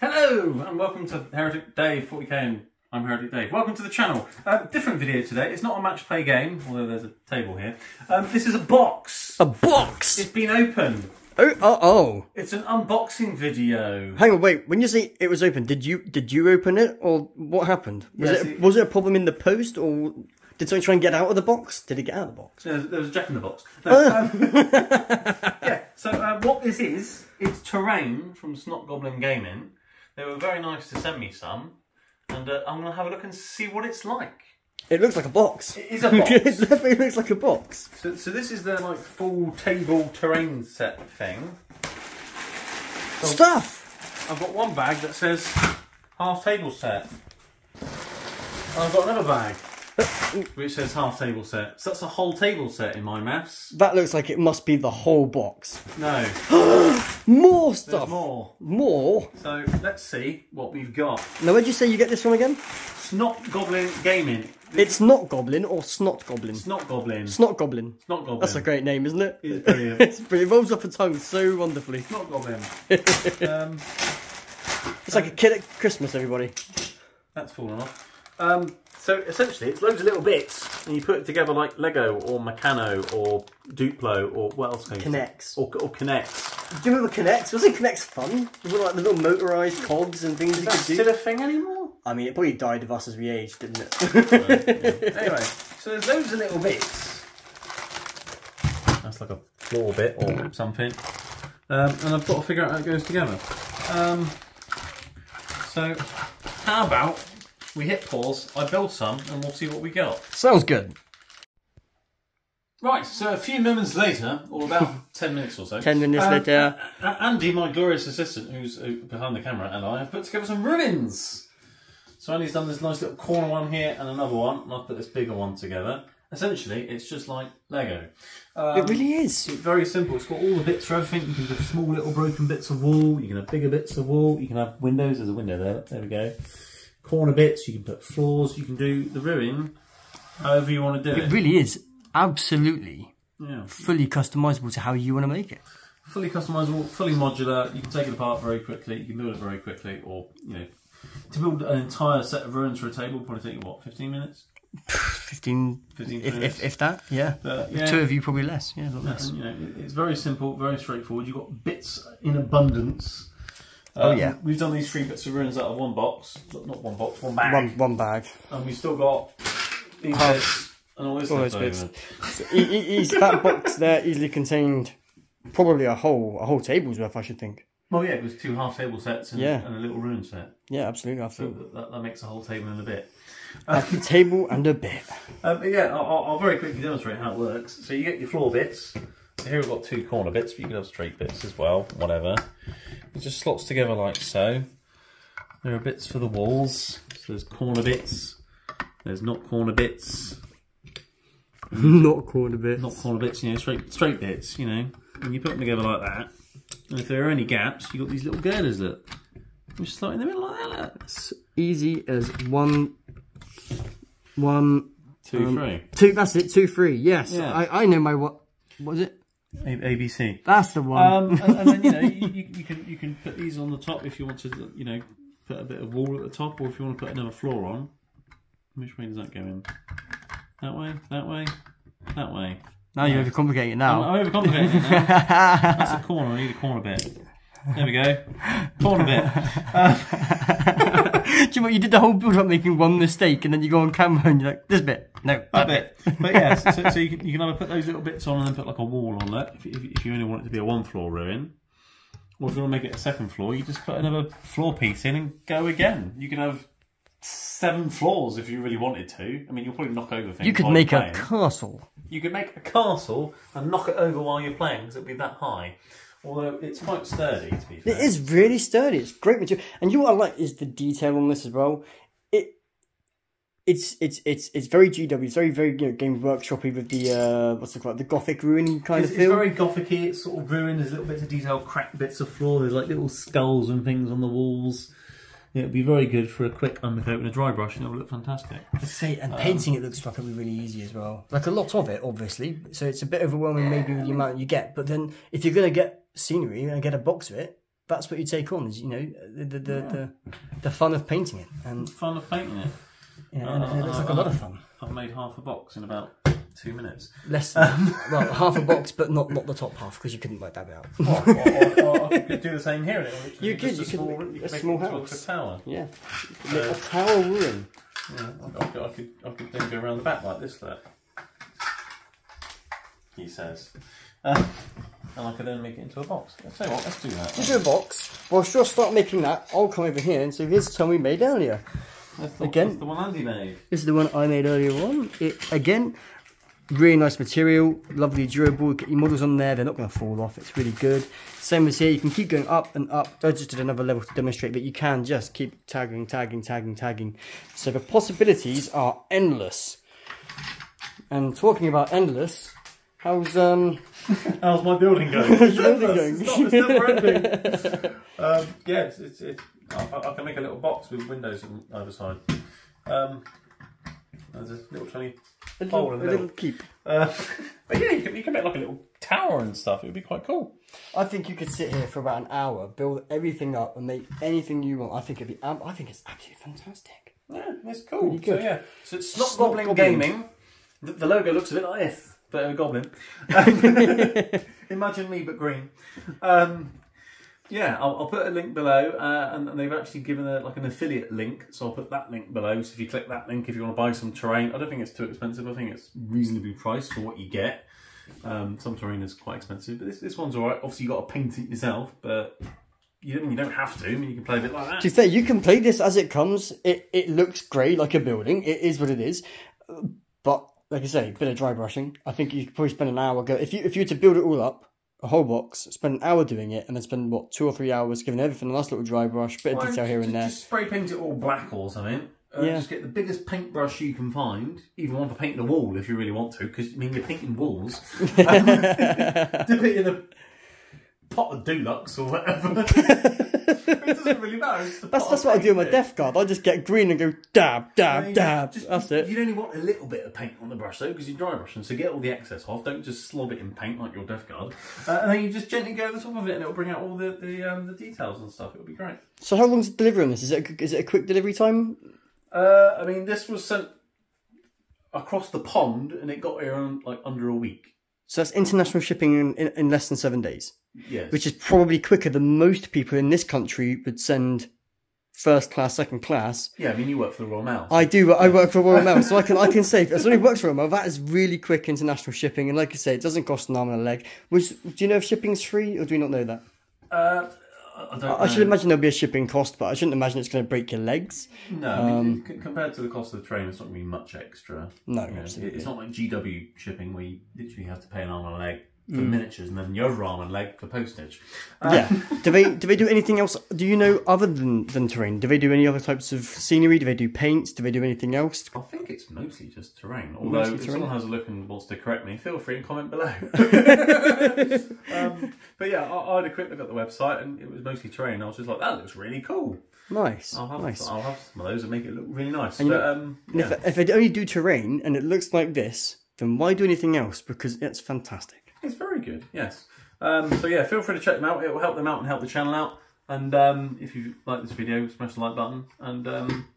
Hello and welcome to Heretic Dave 40k and I'm Heretic Dave. Welcome to the channel. Uh, different video today. It's not a match play game, although there's a table here. Um, this is a box. A box? It's been opened. Oh, oh, oh. It's an unboxing video. Hang on, wait. When you say it was open, did you did you open it or what happened? Was Yes, it it- was it a problem in the post or did someone try and get out of the box? Did it get out of the box? There was, there was a jack in the box. No, um, yeah, so uh, what this is, it's terrain from Snot Goblin Gaming. They were very nice to send me some, and uh, I'm going to have a look and see what it's like. It looks like a box. It is a box. it definitely looks like a box. So, so this is their like full table terrain set thing. Stuff. I've got one bag that says half table set. And I've got another bag which says half table set. So that's a whole table set in my maths. That looks like it must be the whole box. No, More there's stuff. more. More. So let's see what we've got. Now, where'd you say you get this from again? Snot Goblin Gaming. It's not Goblin or Snot Goblin. Snot Goblin. Snot Goblin. Snot Goblin. That's a great name, isn't it? It's brilliant. It's brilliant. It rolls off the tongue so wonderfully. Snot Goblin. um, It's like a kid at Christmas, everybody. That's fallen off. Um, so essentially, it's loads of little bits, and you put it together like Lego or Meccano or Duplo or what else? Can you say? K'Nex. or, or K'Nex. Do you remember K'Nex? Wasn't K'Nex fun? You were like the little motorised cogs and things Is you that could do. Is still a thing anymore? I mean, it probably died of us as we aged, didn't it? anyway, so there's loads of little bits. That's like a floor bit or something. Um, and I've got to figure out how it goes together. Um, so, how about we hit pause, I build some, and we'll see what we got. Sounds good. Right, so a few moments later, or about 10 minutes or so. Ten minutes um, later. Andy, my glorious assistant, who's uh, behind the camera, and I have put together some ruins. So Andy's done this nice little corner one here and another one, and I've put this bigger one together. Essentially, it's just like Lego. Um, It really is. It's very simple. It's got all the bits for everything. You can have small little broken bits of wall. You can have bigger bits of wall. You can have windows. There's a window there. There we go. Corner bits. You can put floors. You can do the ruin however you want to do it. It really is absolutely Yeah. fully customizable to how you want to make it. fully customizable, fully modular. You can take it apart very quickly. You can build it very quickly, or you know, to build an entire set of ruins for a table probably take you what, fifteen minutes? 15, 15 if, minutes. if, if that, yeah. But, yeah. Two of you, probably less. Yeah, a lot less. And, you know, it's very simple, very straightforward. You've got bits in abundance. Oh, Um, yeah. we've done these three bits of ruins out of one box, not one box, one bag, One, one bag. and we've still got these Half- bits and all this all those over. So e- e- that box there easily contained probably a whole a whole table's worth, I should think. Well, yeah, it was two half table sets and, Yeah. and a little ruin set. Yeah, absolutely. I So that, that makes a whole table and a bit. a table and a bit. Um, yeah, I'll- I'll very quickly demonstrate how it works. So you get your floor bits. So here we've got two corner bits, but you can have straight bits as well, whatever. It just slots together like so. There are bits for the walls. So there's corner bits. There's not corner bits. Not corner bit. Not corner bits, you know, straight straight bits, you know. And you put them together like that. And if there are any gaps, you've got these little girders, look. Which slot in the middle like that, look. easy as one, one, Two, Um, three. two. That's it. Two, three. Yes, Yeah. I, I know my what. What is it? A- ABC. That's the one. Um, and, and then you know you, you, you can you can put these on the top if you want to you know put a bit of wall at the top, or if you want to put another floor on. Which way does that go in? That way, that way, that way. now you're overcomplicating it I'm, now. I'm overcomplicating it now. That's a corner. I need a corner bit. There we go. Corner bit. Do you know what? You did the whole build up making one mistake, and then you go on camera and you're like, this bit, no, That bit. But yes, so, so you can you can either put those little bits on and then put like a wall on it if, if, if you only want it to be a one floor ruin. Or if you want to make it a second floor, you just put another floor piece in and go again. You can have seven floors if you really wanted to. I mean, you'll probably knock over things. You could make a castle. You could make a castle and knock it over while you're playing because it'd be that high. Although it's quite sturdy, to be fair. It is really sturdy. It's great material, and you know what I like is the detail on this as well. It, it's it's it's it's very GW. It's very very you know Games Workshopy with the uh what's it called the Gothic ruin kind It's, of it's very gothicy. It's sort of ruined. There's little bits of detail, cracked bits of floor. There's like little skulls and things on the walls. Yeah, it'd be very good for a quick undercoat and a dry brush, and it would look fantastic. I'd say, and painting it looks like it'll be really easy as well. Like a lot of it, obviously. So it's a bit overwhelming maybe with the amount you get. But then if you're gonna get scenery and get a box of it, that's what you take on. Is you know the the the, the, the fun of painting it, and Fun of painting it. yeah, and it looks like a lot of fun. I've made half a box in about two minutes. Less than, well, half a box, but not not the top half because you couldn't like that out. or, or, could do the same here. You could, you a small, make you a could make small house. a tower. Yeah, a tower ruin. Yeah, I could, I could, I could then go around the back like this. Look, he says, uh, and I could then make it into a box. Tell you what, let's do that. You do a box. Well, sure, start making that. I'll come over here and so here's the one we made earlier. That's the, Again? that's the one Andy made. This is the one I made earlier on. It again, really nice material, lovely durable. Get your models on there; they're not going to fall off. It's really good. Same as here, you can keep going up and up. I just did another level to demonstrate, but you can just keep tagging, tagging, tagging, tagging. So the possibilities are endless. And talking about endless, how's um How's my building going? How's your building going? It's, not, it's never ending. um, yeah, it's, it's, it's, I, I can make a little box with windows on either side. Um, there's a little tiny a hole little, in a the middle. little keep? Uh, but yeah, you can, you can make like a little tower and stuff. It would be quite cool. I think you could sit here for about an hour, build everything up, and make anything you want. I think it'd be. ab- I think it's absolutely fantastic. Yeah, it's cool. Really So good. yeah, so it's not Snot Goblin Goblin. Gaming. The, the logo looks a bit like this, but a goblin. Imagine me, but green. Um, yeah, I'll, I'll put a link below, uh, and, and they've actually given a, like an affiliate link, so I'll put that link below. So if you click that link, if you want to buy some terrain, I don't think it's too expensive. I think it's reasonably priced for what you get. Um, some terrain is quite expensive, but this, this one's alright. Obviously, you've got to paint it yourself, but you don't, you don't have to. I mean, you can play a bit like that. To be fair, you can play this as it comes. It it looks grey like a building. It is what it is. But like I say, a bit of dry brushing. I think you could probably spend an hour go if you if you were to build it all up, a whole box, spend an hour doing it, and then spend what two or three hours giving everything a nice little dry brush, bit of detail here and there. Just spray paint it all black or something. Uh, Yeah. Just get the biggest paintbrush you can find, even one for painting a wall if you really want to, because I mean you're painting walls. Dip it in a pot of Dulux or whatever. it doesn't really matter. That's that's what I do with my? Death Guard. I just get green and go dab, I dab, mean, dab. just- that's it. You'd only want a little bit of paint on the brush though, because you're dry brushing. So get all the excess off. Don't just slob it in paint like your Death Guard. Uh, and then you just gently go over the top of it, and it'll bring out all the the, um, the details and stuff. It'll be great. So how long's the delivery on this? Is it a, is it a quick delivery time? Uh, I mean, this was sent across the pond, and it got here in like under a week. So that's international shipping in, in, in less than seven days, Yes. which is probably quicker than most people in this country would send first class, second class. yeah, I mean, you work for the Royal Mail. I do. I work for Royal Mail, so I can I can say as somebody who works for Royal Mail, that is really quick international shipping, and like I say, it doesn't cost an arm and a leg. Which do you know if shipping's free, or do we not know that? Uh, I don't. I should imagine there'll be a shipping cost, but I shouldn't imagine it's going to break your legs. No, I mean, um, c- compared to the cost of the train, it's not going to be much extra. No, You know, absolutely. It's not like GW shipping where you literally have to pay an arm and a leg for Mm. miniatures and then the other arm and leg for postage. Uh, Yeah. do they do they do anything else? Do you know other than than terrain? Do they do any other types of scenery? Do they do paints? Do they do anything else? I think it's mostly just terrain. Although, Mostly if terrain. someone has a look and wants to correct me, feel free and comment below. um, but yeah, I, I had a quick look at the website and it was mostly terrain. I was just like, that looks really cool. Nice, I'll have, nice. I'll have some of those and make it look really nice. you but, know- um, And yeah, if, if they only do terrain and it looks like this, then why do anything else? Because it's fantastic. Very good. Yes. Um, so yeah, feel free to check them out. It will help them out and help the channel out. And um, if you like this video, smash the like button. And um,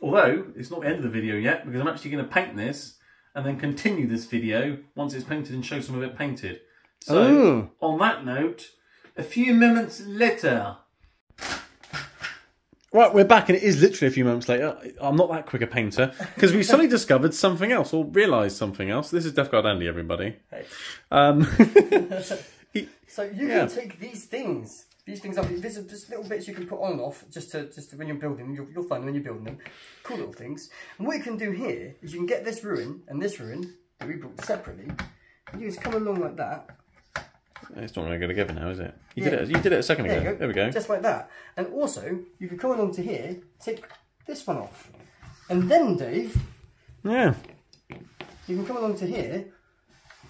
although it's not the end of the video yet, because I'm actually going to paint this and then continue this video once it's painted and show some of it painted. So Oh. on that note, a few moments later. Right, we're back, and it is literally a few moments later. I'm not that quick a painter because we suddenly discovered something else or realised something else. This is Death Guard Andy, everybody. Hey. Um, So you Yeah. can take these things, these things up. These are just little bits you can put on and off, just to just to, when you're building. You'll, you'll find them when you're building them. Cool little things. And what you can do here is you can get this ruin and this ruin that we built separately. And you just come along like that. It's not really going to together now, is it? You Yeah. did it. You did it a second There ago. go. There we go. Just like that. And also, you can come along to here, take this one off, and then Dave, Yeah. you can come along to here.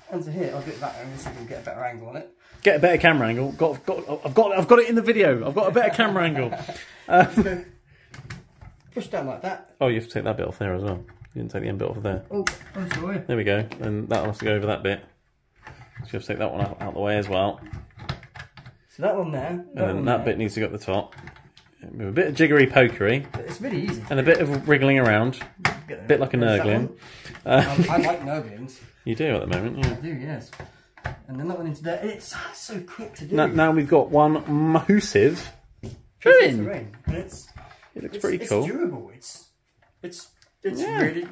And to here, I'll do it that way so you can get a better angle on it. Get a better camera angle. Got, got, I've got, I've got it in the video. I've got a better camera angle. Push down like that. Oh, you have to take that bit off there as well. You didn't take the end bit off of there. Oh, I'm sorry. There we go. And that'll have to go over that bit. So you have to take that one out, out the way as well. So that one there. That and then that there. bit needs to go at the top. A bit of jiggery pokery It's really easy. and a bit of wriggling around. A bit like a Nurgling. Um, I like Nurglings. You do at the moment, yeah. I do, yes. And then that one into there. It's so quick to do. Now, now we've got one Mahusive. Piece of Ruin. terrain. And it's It looks it's, pretty it's cool. durable. It's it's it's Yeah. really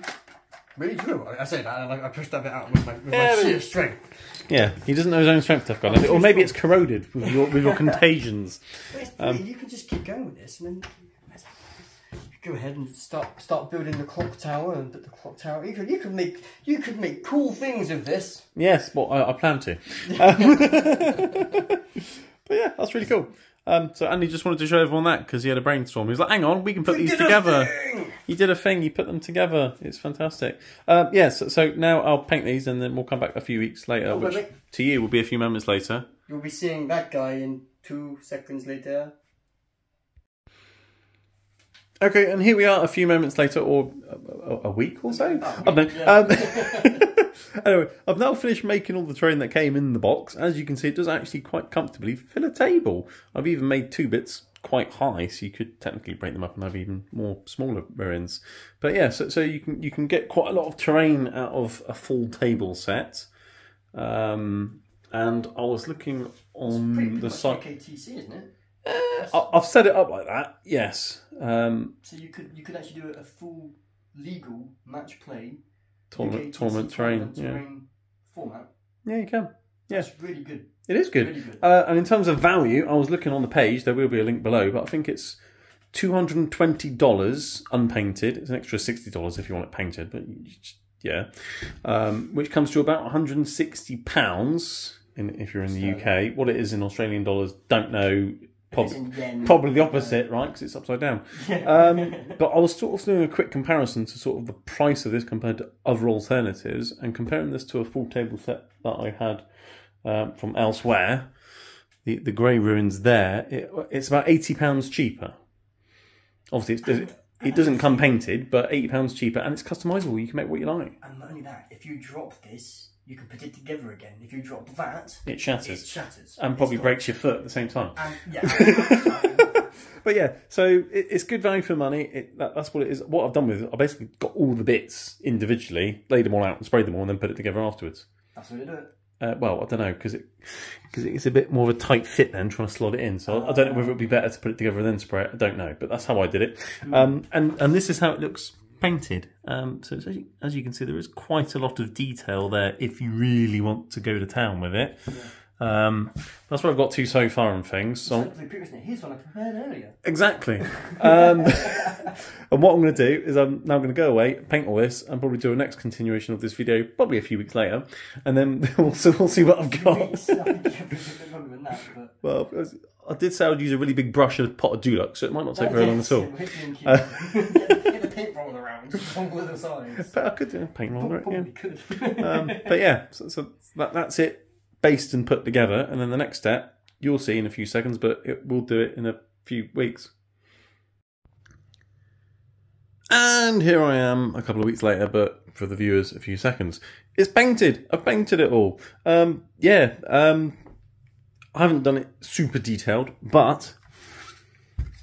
really durable. I say that and I, I pushed that bit out with my, with Yeah, my but- sheer strength. Yeah, he doesn't know his own strength, tough guy. Or maybe it's corroded with your, with your contagions. But it's Um, brilliant. you can just keep going with this and then go ahead and start start building the clock tower and put the clock tower. You could you could make you could make cool things of this. Yes, well, I, I plan to. Um, but yeah, that's really cool. Um, so Andy just wanted to show everyone that because he had a brainstorm. He was like, "Hang on, we can put these together." You did a thing. You put them together. It's fantastic. Um, yes. so, so now I'll paint these, and then we'll come back a few weeks later, Oh, which to you will be a few moments later. You'll be seeing that guy in two seconds later. Okay, and here we are a few moments later, or a, a week or so. Oh, I don't know. yeah. Um, anyway, I've now finished making all the terrain that came in the box. As you can see, it does actually quite comfortably fill a table. I've even made two bits quite high, so you could technically break them up and have even more smaller ruins. But yeah, so, so you can you can get quite a lot of terrain out of a full table set. Um, and I was looking on the site. ATC, isn't it? I- I've set it up like that. Yes. Um, So you could you could actually do a full legal match play tournament, UKTC tournament terrain. tournament Yeah. format. Yeah, you can. Yeah. It's really good. It is good. Really good. Uh, and in terms of value, I was looking on the page. There will be a link below, but I think it's two hundred and twenty dollars unpainted. It's an extra sixty dollars if you want it painted, but yeah, um, which comes to about one hundred and sixty pounds. In, if you're in the UK, what it is in Australian dollars, don't know. Probably, probably the opposite, right? Because it's upside down. Um, but I was sort of doing a quick comparison to sort of the price of this compared to other alternatives, and comparing this to a full table set that I had um, from elsewhere. The the grey ruins there, it, it's about eighty pounds cheaper. Obviously, it's, it doesn't come painted, but eighty pounds cheaper, and it's customizable. You can make what you like. And not only that, if you drop this, you can put it together again. If you drop that, It shatters. it shatters and probably breaks your foot at the same time. And, yeah. But yeah, so it, it's good value for money. It, that, that's what it is. What I've done with it, I basically got all the bits individually, laid them all out, and sprayed them all, and then put it together afterwards. That's what you do it. Uh, well, I don't know because it because it's a bit more of a tight fit then trying to slot it in. So I don't know whether it'd be better to put it together and then spray it. I don't know, but that's how I did it. Um, and and this is how it looks painted. Um, so it's, as, you, can see, there is quite a lot of detail there if you really want to go to town with it. Um, that's what I've got to so far and things. So Like the previous. Here's one I prepared earlier. Exactly. Um, and what I'm going to do is I'm now going to go away, paint all this, and probably do a next continuation of this video, probably a few weeks later, and then we'll, so we'll see what I've got. It's nothing bit longer than that, but Well, I did say I'd use a really big brush and a pot of Dulux, so it might not take very long at all. Get, get the paint roller around, the sides. But I could do a paint roller, yeah. Um, but yeah, so, so that, that's it, based and put together, and then the next step you'll see in a few seconds, but it, we'll do it in a few weeks. And here I am a couple of weeks later, but for the viewers, a few seconds. It's painted. I've painted it all. Um, yeah, um, I haven't done it super detailed, but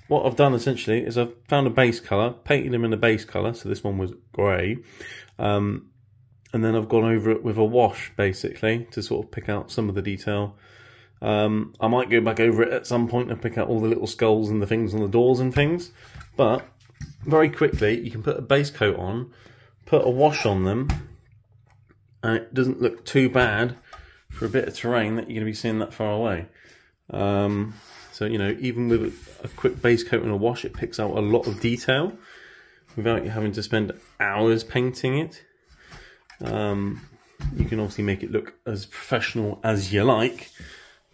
what I've done essentially is I've found a base colour, painted them in a base colour, so this one was grey. Um, and then I've gone over it with a wash basically to sort of pick out some of the detail. Um, I might go back over it at some point and pick out all the little skulls and the things on the doors and things, but very quickly you can put a base coat on, put a wash on them, and it doesn't look too bad for a bit of terrain that you're going to be seeing that far away. Um, so you know, even with a quick base coat and a wash, it picks out a lot of detail without you having to spend hours painting it. Um, you can obviously make it look as professional as you like,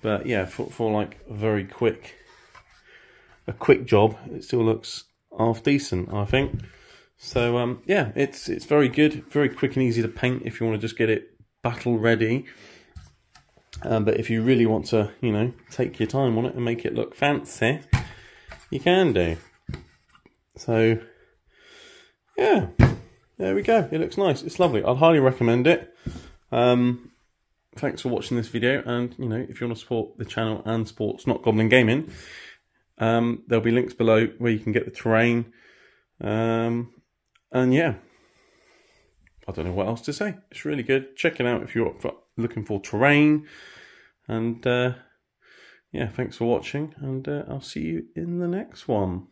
but yeah, for, for like a very quick, a quick job, it still looks half decent, I think. So um, yeah, it's it's very good, very quick and easy to paint if you want to just get it battle ready. Um, but if you really want to, you know, take your time on it and make it look fancy, you can do. So yeah, there we go. It looks nice. It's lovely. I'd highly recommend it. Um, thanks for watching this video. And, you know, if you want to support the channel and support Snot Goblin Gaming, um, there'll be links below where you can get the terrain. Um, and yeah, I don't know what else to say. It's really good. Check it out if you're looking for terrain. And uh, yeah, thanks for watching, and uh, I'll see you in the next one.